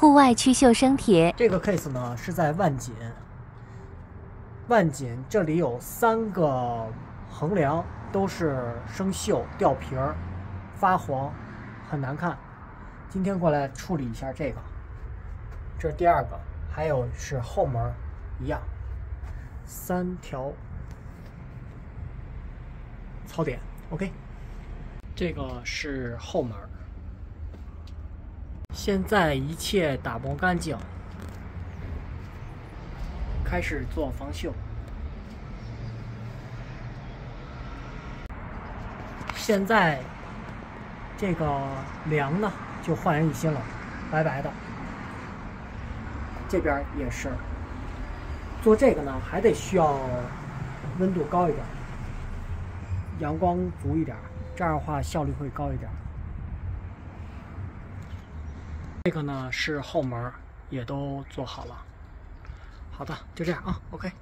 户外去锈生铁，这个 case 呢是在万锦，万锦这里有三个横梁都是生锈、掉皮儿、发黄，很难看。今天过来处理一下这个，这是第二个，还有是后门一样，三条槽点，OK。这个是后门。现在一切打磨干净，开始做防锈。现在这个梁呢，就焕然一新了，白白的。这边也是，做这个呢，还得需要温度高一点，阳光足一点，这样的话效率会高一点。这个呢是后门，也都做好了。好的，就这样啊，OK。